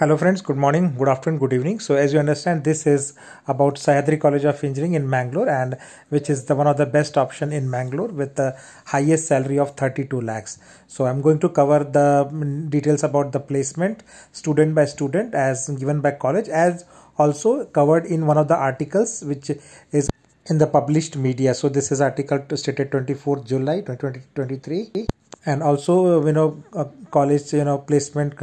Hello friends, good morning, good afternoon, good evening. So as you understand, this is about Sahyadri College of Engineering in Mangalore and which is the one of the best option in Mangalore with the highest salary of 32 lakhs. So I'm going to cover the mm, details about the placement student by student as given by college as also covered in one of the articles which is in the published media. So this is article stated 24 July 2023 and also you know college you know placement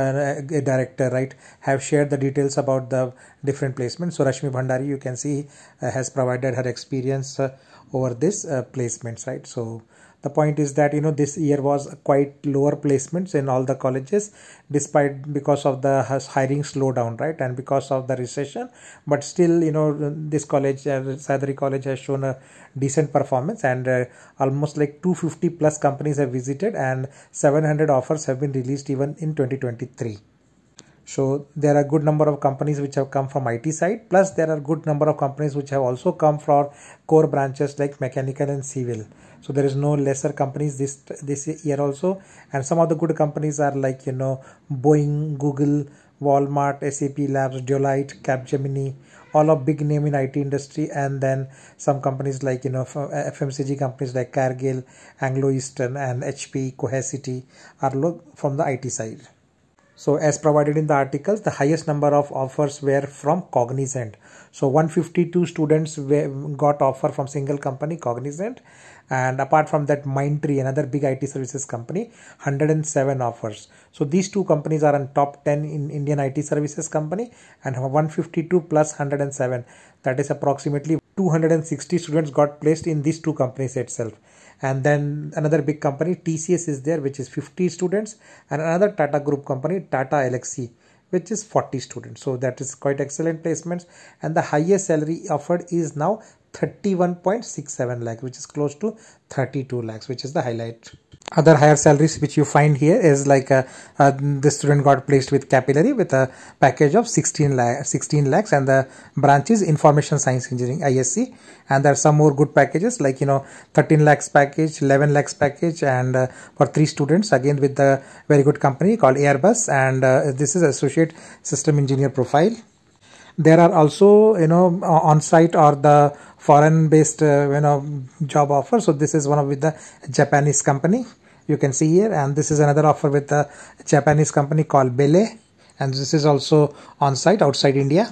uh, director right have shared the details about the different placements. So rashmi bhandari you can see uh, has provided her experience uh, over this uh, placements right? So the point is that you know this year was quite lower placements in all the colleges despite because of the hiring slowdown right and because of the recession. But still you know this college uh, Sahyadri college has shown a decent performance and uh, almost like 250 plus companies have visited and 700 offers have been released even in 2023 so there are good number of companies which have come from IT side plus there are good number of companies which have also come from core branches like mechanical and civil. So there is no lesser companies this this year also. And some of the good companies are like you know Boeing Google Walmart SAP Labs Deloitte Capgemini all of big name in IT industry. And then some companies like you know FMCG companies like Cargill Anglo Eastern and HP Cohesity are look from the IT side so as provided in the articles, the highest number of offers were from Cognizant. So 152 students got offer from single company Cognizant and apart from that Mindtree, another big IT services company, 107 offers. So these two companies are on top 10 in Indian IT services company and 152 plus 107. That is approximately 260 students got placed in these two companies itself and then another big company TCS is there which is 50 students and another Tata group company Tata Elxsi which is 40 students so that is quite excellent placements and the highest salary offered is now 31.67 lakh which is close to 32 lakhs which is the highlight. Other higher salaries which you find here is like a, uh, the student got placed with capillary with a package of 16 lakh 16 lakhs and the branch is information science engineering ISE and there are some more good packages like you know 13 lakhs package 11 lakhs package and uh, for three students again with the very good company called airbus. And uh, this is associate system engineer profile there are also you know on site or the foreign based uh, you know job offer. So this is one of with the japanese company you can see here. And this is another offer with the japanese company called bele. And this is also on site outside india.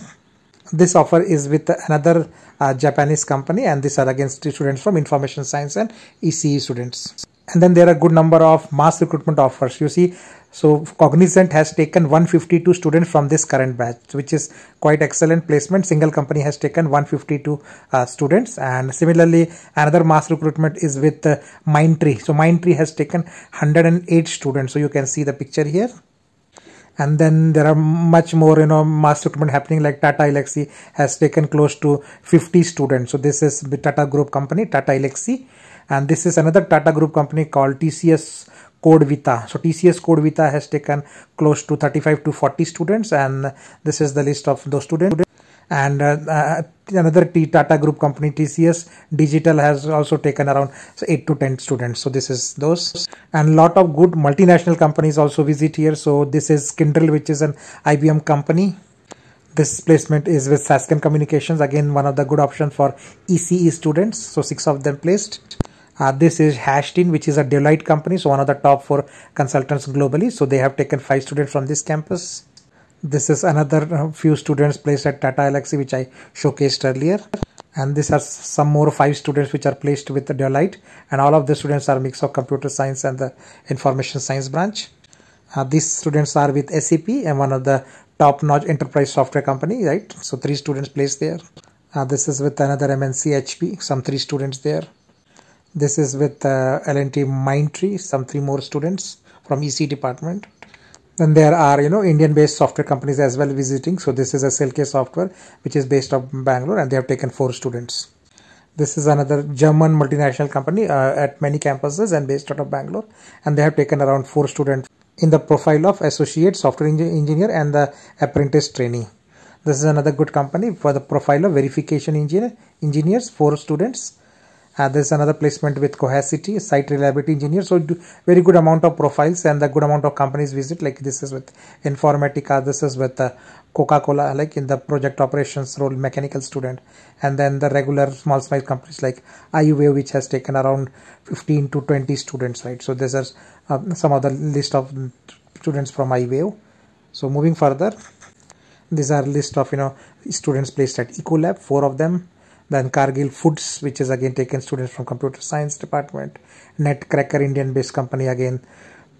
This offer is with another uh, japanese company. And these are against students from information science and ece students. And then there are a good number of mass recruitment offers. You see so Cognizant has taken 152 students from this current batch, which is quite excellent placement. Single company has taken 152 uh, students, and similarly, another mass recruitment is with uh, Mindtree. So Mindtree has taken 108 students. So you can see the picture here. And then there are much more, you know, mass recruitment happening. Like Tata Elxsi has taken close to 50 students. So this is Tata Group company, Tata Elxsi, and this is another Tata Group company called TCS CodeVita. So TCS Code CodeVita has taken close to 35 to 40 students and this is the list of those students. And uh, uh, another T Tata Group company TCS Digital has also taken around 8 to 10 students. So this is those and lot of good multinational companies also visit here. So this is Kyndryl which is an IBM company this placement is with Sasken Communications again one of the good options for ECE students so six of them placed uh, this is HashedIn, which is a Deloitte company, so one of the top four consultants globally. So they have taken five students from this campus. This is another uh, few students placed at Tata Elxsi, which I showcased earlier. And these are some more five students which are placed with Deloitte. And all of the students are mix of computer science and the information science branch. Uh, these students are with SAP and one of the top-notch enterprise software company, right? So three students placed there. Uh, this is with another MNC HP, some three students there. This is with uh, L&T Mindtree, some three more students from EC department. Then there are, you know, Indian-based software companies as well visiting. So this is a Selke software, which is based of Bangalore and they have taken four students. This is another German multinational company uh, at many campuses and based out of Bangalore. And they have taken around four students in the profile of associate software engineer and the apprentice trainee. This is another good company for the profile of verification engineer, engineers, four students uh, there's another placement with Cohesity, site reliability engineer. So very good amount of profiles and the good amount of companies visit. Like this is with Informatica, this is with uh, Coca-Cola, like in the project operations role, mechanical student, and then the regular small size companies like IUWave, which has taken around 15 to 20 students, right? So this is uh, some of the list of students from IUWave. So moving further, these are list of you know students placed at Ecolab, four of them then Cargill Foods, which is again taken students from computer science department. Netcracker, Indian-based company again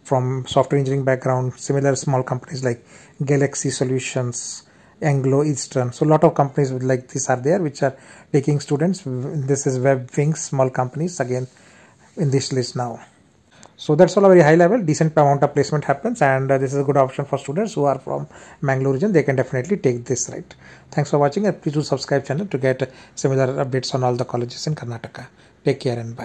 from software engineering background. Similar small companies like Galaxy Solutions, Anglo Eastern. So a lot of companies like this are there, which are taking students. This is Webwings, small companies again in this list now. So that's all a very high level, decent amount of placement happens and uh, this is a good option for students who are from Mangalore region. They can definitely take this right. Thanks for watching and please do subscribe channel to get similar updates on all the colleges in Karnataka. Take care and bye.